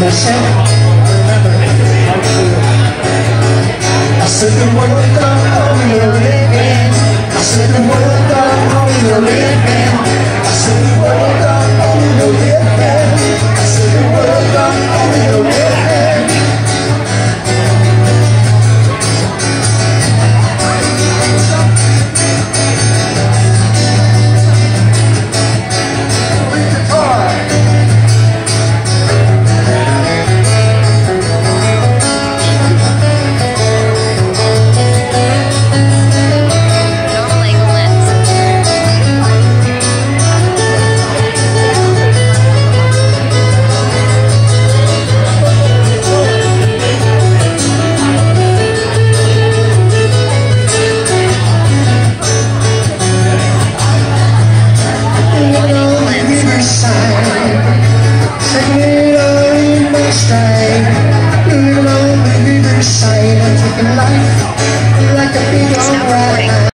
And I said, I remember I said the world got on your